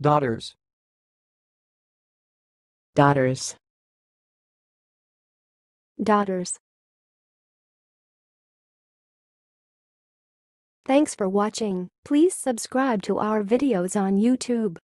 daughters daughters daughters. Thanks for watching. Please subscribe to our videos on YouTube.